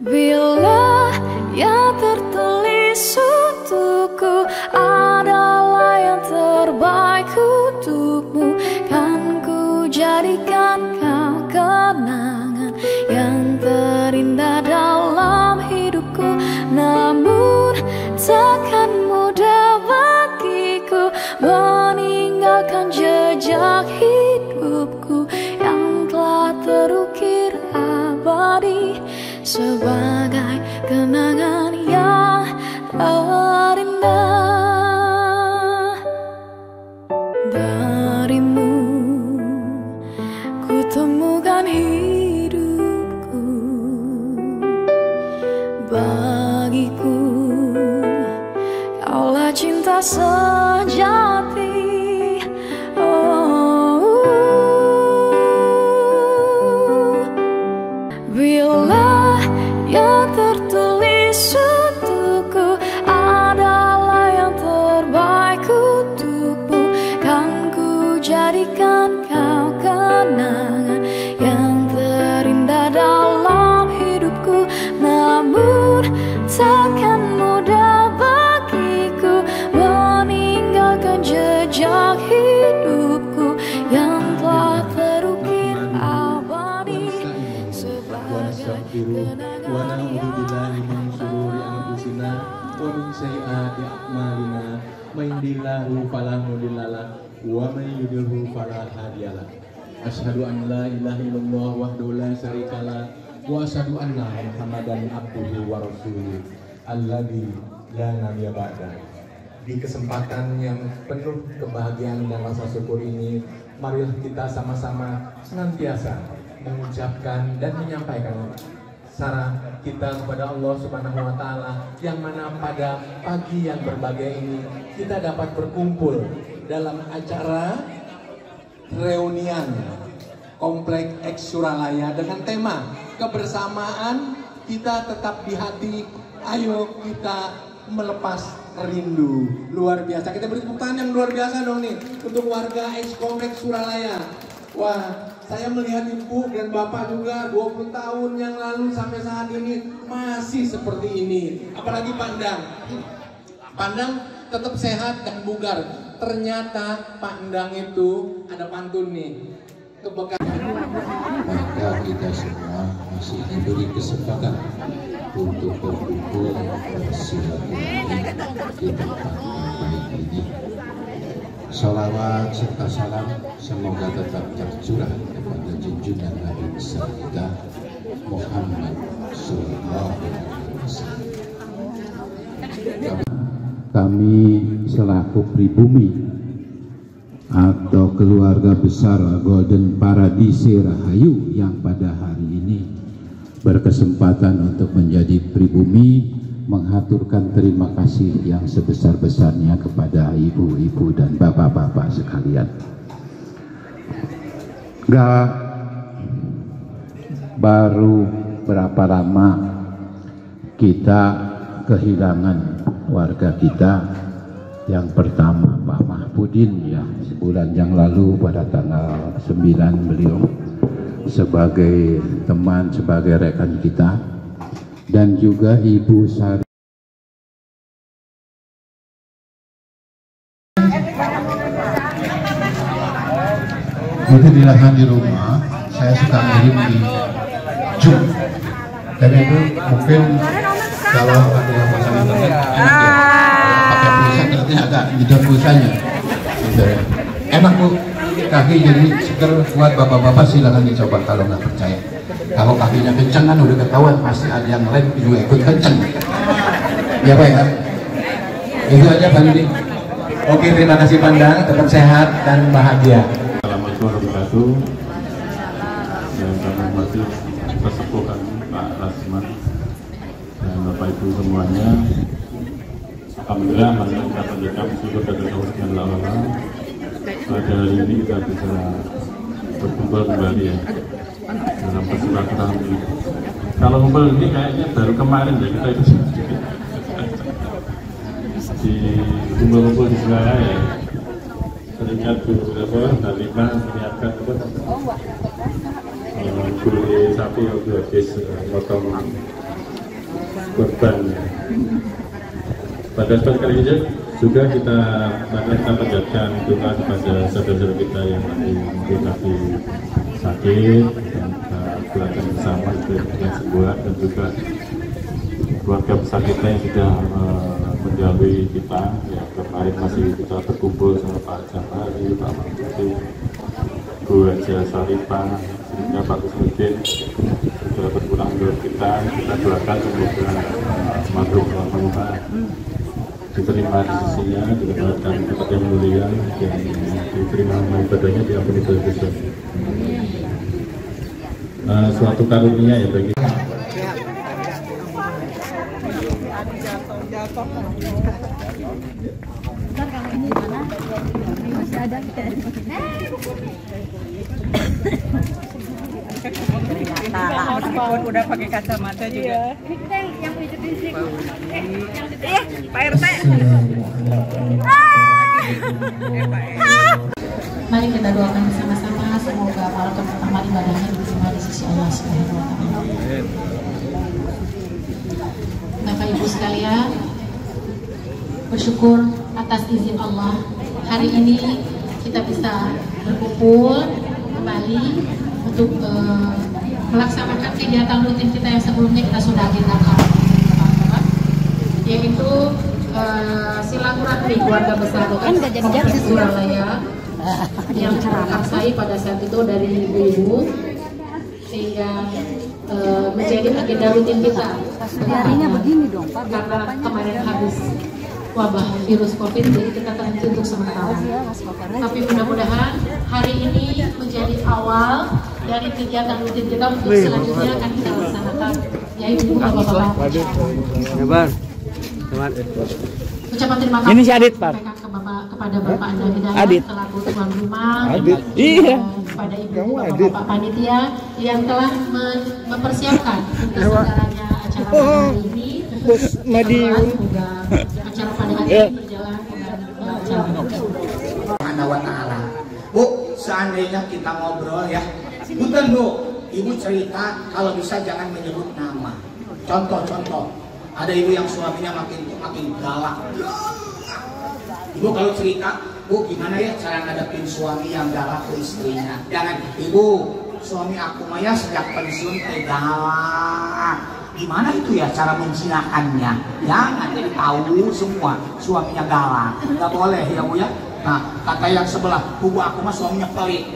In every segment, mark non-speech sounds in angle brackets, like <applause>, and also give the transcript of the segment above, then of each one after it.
Bila yang tertulis sebagai kenangan yang terindah darimu ومن يضلل فلا هادي asyhadu an la ilaha illallah wahdahu la syarika lah wa asyhadu anna muhammadan abduhu wa ورسوله الذي la nabiyya ba'da di kesempatan yang penuh kebahagiaan dan rasa syukur ini marilah kita sama-sama senantiasa mengucapkan dan menyampaikan sarah kita kepada Allah Subhanahu wa taala yang mana pada pagi yang berbahagia ini kita dapat berkumpul dalam acara reunian Komplek X Suralaya dengan tema kebersamaan kita tetap di hati ayo kita melepas rindu. Luar biasa. Kita beri tepuk tangan yang luar biasa dong nih untuk warga X Komplek Suralaya. Wah saya melihat ibu dan bapak juga 20 tahun yang lalu sampai saat ini masih seperti ini. Apalagi pandang. Pandang tetap sehat dan bugar ternyata pandang itu ada pantun nih kebekan maka kita semua masih diberi kesempatan untuk berkumpul bersilaturahmi di ini. Salawat serta salam semoga tetap tercurah kepada junjungan Nabi besar kita Muhammad Sallallahu Alaihi Wasallam. Kami selaku pribumi atau keluarga besar Golden Paradise Rahayu yang pada hari ini berkesempatan untuk menjadi pribumi menghaturkan terima kasih yang sebesar-besarnya kepada ibu-ibu dan bapak-bapak sekalian. Gak baru berapa lama kita kehilangan warga kita. Yang pertama Pak Mahfudin ya sebulan yang lalu pada tanggal 9 beliau sebagai teman sebagai rekan kita. Dan juga Ibu Sari. Itu dilakukan di rumah saya suka ngirim di Jum dan itu mungkin kalau ada yang pasang internet enak ya. Pakai pulsa nanti agak jedot pulsanya. Gitu ya. enak bu. Kaki jadi seger buat bapak-bapak silakan dicoba kalau nggak percaya. Kalau kakinya kenceng kan udah ketahuan pasti ada yang lain juga ikut kenceng. Ya pak ya? Itu aja Pak Yudi. Oke, terima kasih Pandang, tetap sehat dan bahagia. Assalamualaikum warahmatullahi Yang kami hormati sesepuh kami Pak Rasman Bapak Ibu semuanya. Alhamdulillah mari kita panjatkan syukur Allah Subhanahu wa taala. Pada hari ini kita bisa berkumpul kembali ya dalam bersilaturahmi. Kalau kumpul ini kayaknya baru kemarin ya kita itu di kumpul-kumpul di Surabaya teringat beberapa Halimah menyiapkan apa gulai sapi waktu habis eh, motong korban. Pada saat kali ini juga kita mari kita panjatkan doa kepada saudara-saudara kita yang lagi mungkin sakit dan kita doakan bersama yang sembuh dan juga keluarga besar kita yang sudah uh, mendahului kita ya kemarin masih kita berkumpul sama Pak Jamali, Pak Mahfudi, Bu Haja Saripah, Pak Kusnudin sudah berpulang ke kita kita doakan semoga makhluk Allah diterima di sisinya, didapatkan tempat yang mulia dan diterima ibadahnya diampuni dosa-dosa. Uh, suatu karunia ya bagi masih ada meskipun udah pakai kacamata juga. yang pijat di sini Iya, Pak RT. Mari kita doakan bersama-sama semoga para amal ibadahnya diterima di sisi Allah Subhanahu wa taala. Bapak Ibu sekalian, bersyukur atas izin Allah hari ini kita bisa berkumpul kembali untuk eh, melaksanakan kegiatan rutin kita yang sebelumnya kita sudah agendakan yaitu eh, silaturahmi keluarga besar Kan Kompleks Suralaya <laughs> yang terkarsai pada saat itu dari ibu-ibu sehingga eh, menjadi agenda rutin kita. Harinya begini dong Pak karena kemarin habis wabah virus covid jadi kita terhenti untuk sementara. Ya tapi mudah-mudahan hari ini menjadi awal dari kegiatan rutin kita untuk selanjutnya akan kita laksanakan ya ibu bapak-bapak Sabar. Sabar. ucapan terima kasih Ini si Adit, Pak. bapak, kepada bapak Anda Hidayat Adit. selaku tuan rumah Adit. Iya. kepada ibu bapak-bapak panitia yang telah mempersiapkan untuk segalanya acara pada hari ini Bos Madiun. acara pada hari Ya. ini berjalan dengan lancar Subhanahu wa taala. Bu, seandainya kita ngobrol ya. Punten Bu, Ibu cerita kalau bisa jangan menyebut nama. Contoh-contoh. Ada ibu yang suaminya makin makin galak. Ibu kalau cerita, Bu gimana ya cara ngadepin suami yang galak ke istrinya? Jangan, Ibu, suami aku mah ya sejak pensiun galak. Gimana itu ya cara menjinakannya? Jangan jadi tahu semua suaminya galak. Gak boleh ya Bu ya. Nah, kata yang sebelah, bubu aku mah suaminya pelit.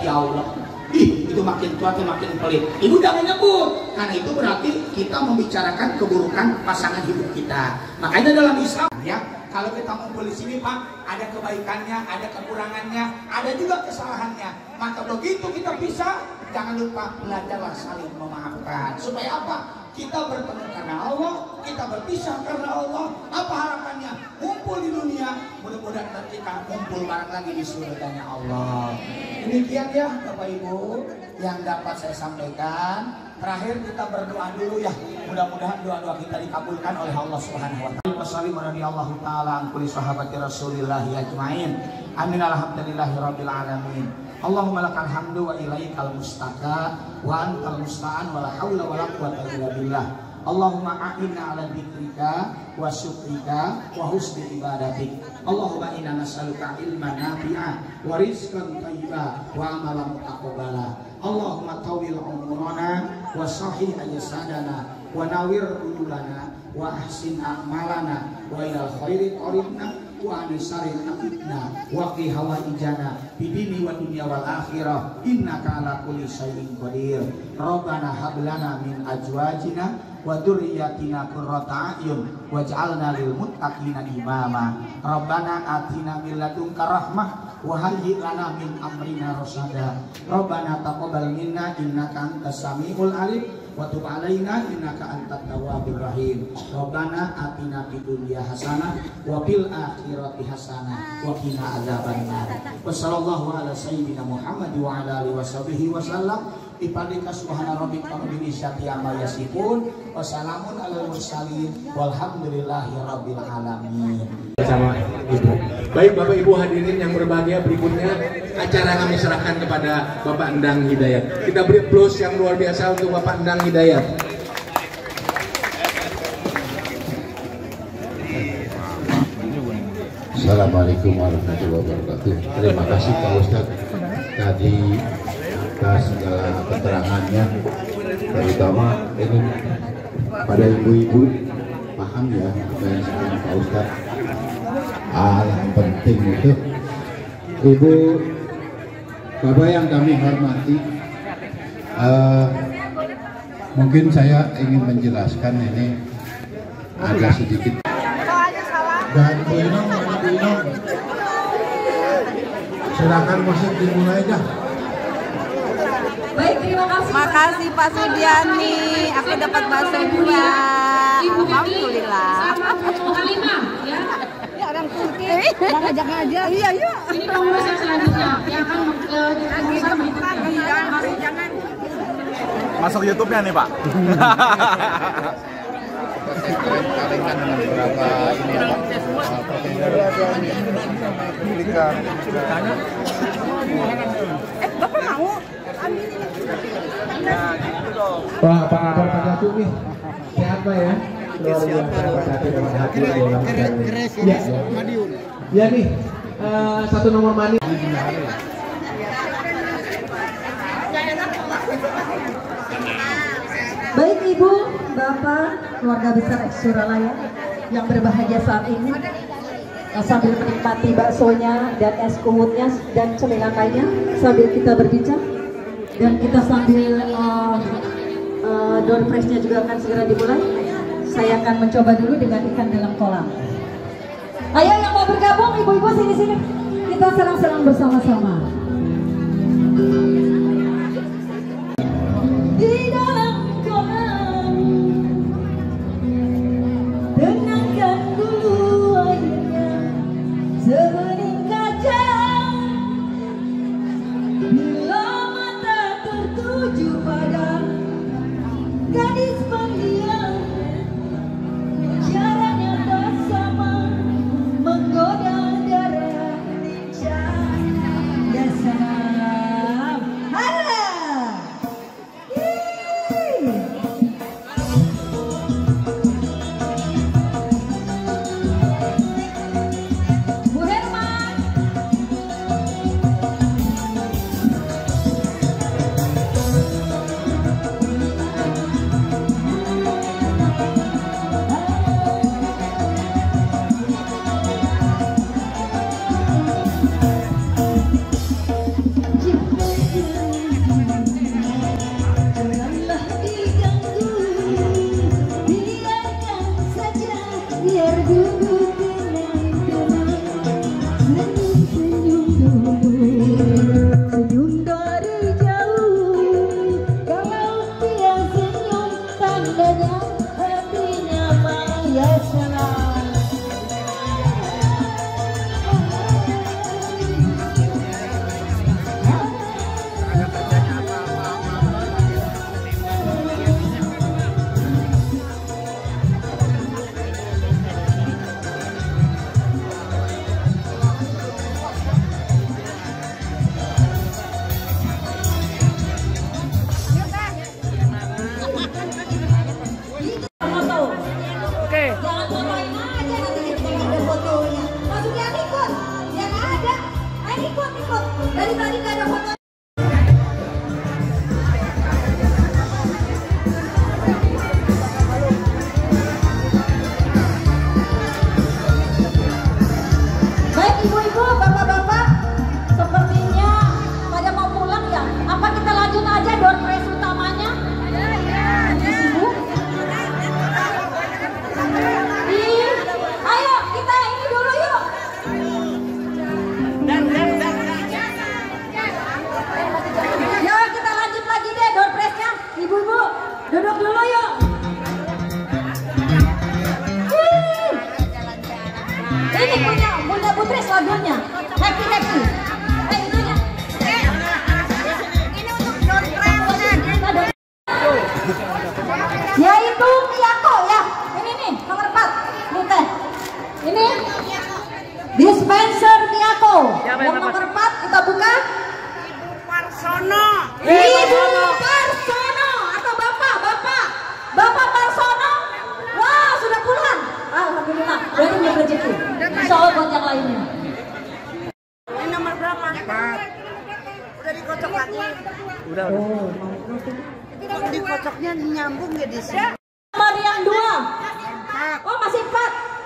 Ya Allah. Ih, itu makin tua tuh makin pelit. Ibu jangan nyebut. Karena itu berarti kita membicarakan keburukan pasangan hidup kita. Makanya dalam Islam ya, kalau kita ngumpul di sini Pak, ada kebaikannya, ada kekurangannya, ada juga kesalahannya. Maka begitu kita bisa, jangan lupa belajarlah saling memaafkan. Supaya apa? Kita bertemu karena Allah, kita berpisah karena Allah. Apa harapannya? Kumpul di dunia, mudah-mudahan nanti kita kumpul bareng lagi di surganya Allah. Demikian ya Bapak Ibu yang dapat saya sampaikan. Terakhir kita berdoa dulu ya. Mudah-mudahan doa-doa kita dikabulkan oleh Allah Subhanahu wa taala. Wassalim radhiyallahu taala kulli sahabati Rasulillah ajmain. Amin alhamdulillahi rabbil alamin. Allahumma lakal hamdu wa ilaikal mustaka wa antal musta'an wa la haula wa la quwwata illa billah. Allahumma a'inna ala dzikrika wa syukrika wa husni ibadatik. Allahumma inna nas'aluka ilman nafi'a wa rizqan thayyiba wa amalan mutaqabbala. Allahumma tawil umurana wa sahih ajsadana wa nawir qulubana wa ahsin a'malana wa ilal khairi qaribna wa anisarin akidna wa qi hawaijana bidini wa dunya wal akhirah innaka ala kulli syai'in qadir. Rabbana hab lana min azwajina wa waj'alna lil muttaqina imama. Rabbana atina min ladunka rahmah min amrina rasada. Rabbana taqabbal minna innaka samiul alim wa tub alaina innaka antat tawwabur rahim. Rabbana atina fid dunya hasanah wa fil akhirati hasanah wa qina adzabannar. Wa sallallahu ala sayyidina muhammad wa ala alihi wasallam bipadika subhana rabbika rabbil isyati amma yasifun. Wassalamun alal mursalin. Walhamdulillahi rabbil alamin. Ibu. Baik bapak ibu hadirin yang berbahagia berikutnya acara kami serahkan kepada bapak Endang Hidayat. Kita beri plus yang luar biasa untuk bapak Endang Hidayat. Assalamualaikum warahmatullahi wabarakatuh. Terima kasih Pak Ustadz. Tadi atas segala keterangannya, terutama ini pada ibu-ibu paham ya apa yang disampaikan Pak Ustadz. Hal yang penting itu Ibu Bapak yang kami hormati, eh, mungkin saya ingin menjelaskan ini agak sedikit dan Bu Inong, Bu Inong? Silakan musik dimulai dah. Baik, terima kasih. Makasih Pak Sudiani, aku dapat bakso dua. Alhamdulillah. ya. Ya orang Turki. Yang ajak aja. Iya, iya. Ini pengurus yang selanjutnya yang akan eh, pengurusan berikutnya. Jangan. Masuk YouTube-nya nih, Pak. <laughs> Eh, Bapak mau? Wah, apa kabar Pak Datu nih? Sehat Pak ya? Luar biasa Pak Datu dengan hati dalam Ya, ya. Ya nih, eh, satu nomor mani. Baik Ibu, Bapak, keluarga besar Suralaya yang berbahagia saat ini eh, sambil menikmati baksonya dan es kuhutnya dan cemilan lainnya sambil kita berbincang dan kita sambil uh, uh, door prize-nya juga akan segera dimulai. Saya akan mencoba dulu dengan ikan dalam kolam. Ayo yang mau bergabung ibu-ibu sini-sini. Kita senang-senang bersama-sama. Di dalam Daddy.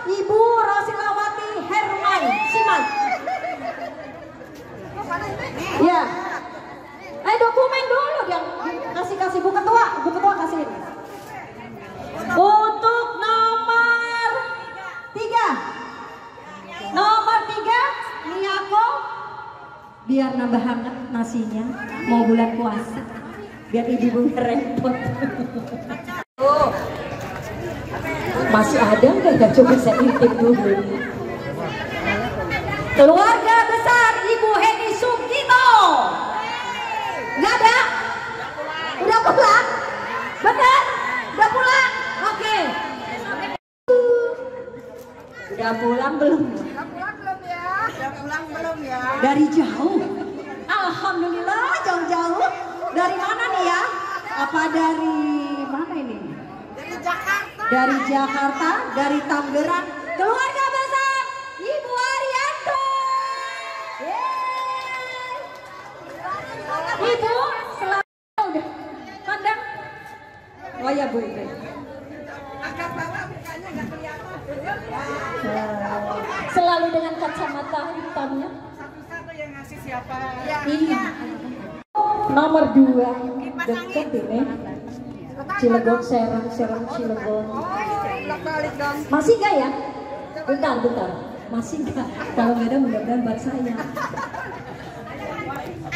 Ibu Rosilawati Herman Siman. Ya. Eh dokumen dulu yang kasih kasih bu ketua, bu ketua kasih. Untuk nomor tiga, nomor tiga Miyako, biar nambah hangat nasinya, mau bulan puasa, biar ibu repot. Oh. Masih ada nggak? Coba saya intip dulu. Keluarga besar Ibu Heni Sukito. Nggak ada? Udah pulang? Benar? Udah pulang? Oke. Udah pulang belum? Udah pulang belum ya? Udah pulang belum ya? Dari jauh. Alhamdulillah jauh-jauh. Dari mana nih ya? Apa dari mana ini? Dari Jakarta. Dari Jakarta, dari Tangerang, keluarga besar Ibu Arianto. Yeay. Ibu, selalu udah pandang. Oh ya Bu. Ibu. Agak bawah mukanya nggak Selalu dengan kacamata hitamnya. Satu-satu yang ngasih siapa? Iya. Nomor dua deket ini. Cilegon, Serang, Serang, Cilegon. Bolak-balik dong. Masih nggak ya? Bentar, bentar. Masih nggak? Kalau nggak ada mudah-mudahan buat saya.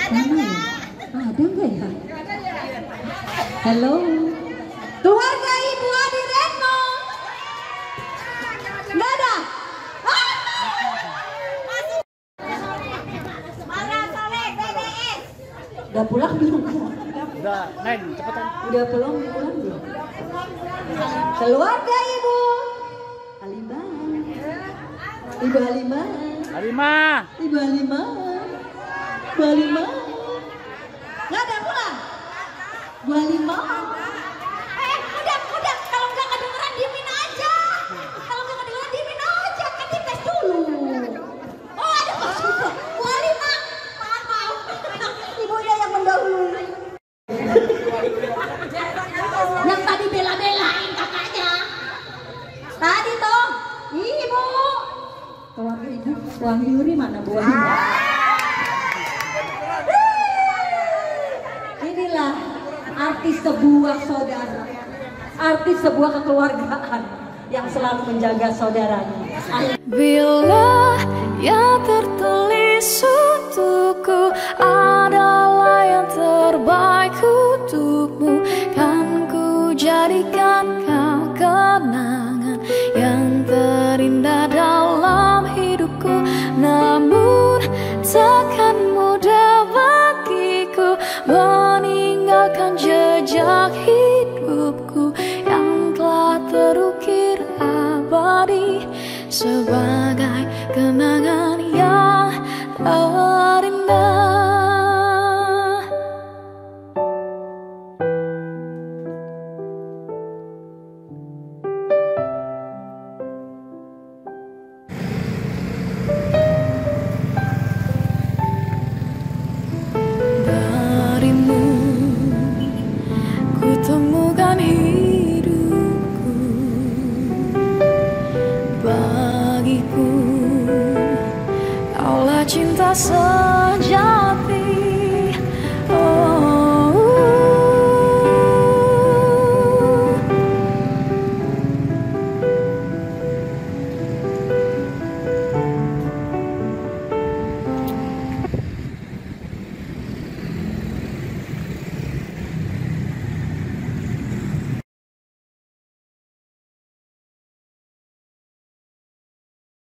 Mana ya? Ada nggak ya? Halo. Keluarga Ibu Adi Retno. Nggak ada? Ah! Udah pulang belum? Udah, Neng, cepetan. Udah pulang pulang belum? Keluarga ibu. Halimah. Ibu Halimah. Halimah. Ibu Halimah. Bu Halimah. Nggak ada pulang. Bu Halimah. Eh, udah, udah. Kalau nggak kedengeran diemin aja. Kalau nggak kedengeran diemin aja. Kan dites dulu. Oh, ada Pak Suko. Bu Halimah. Maaf, maaf. Ibunya yang mendahului. Yang tadi bela-belain kakaknya. Tadi toh, ibu. Uang Yuri mana bu? Inilah artis sebuah saudara, artis sebuah kekeluargaan yang selalu menjaga saudaranya. Bila yang tertulis sebagai coração.